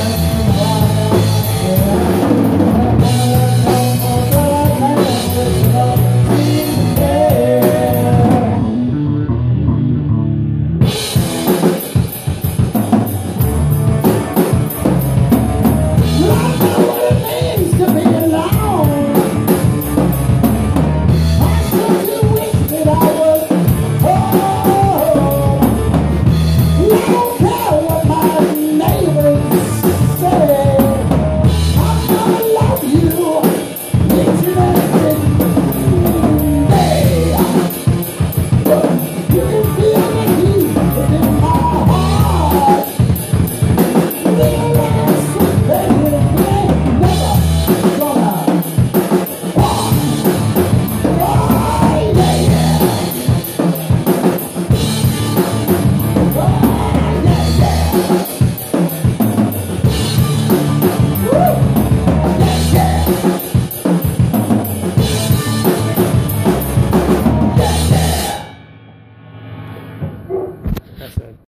That's it.